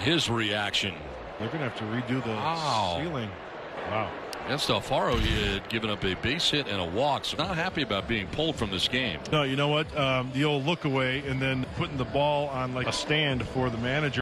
his reaction. They're going to have to redo the Wow. ceiling. Wow. Against Alfaro, he had given up a base hit and a walk, so not happy about being pulled from this game. No, you know what? Um, the old look away and then putting the ball on like a stand for the manager.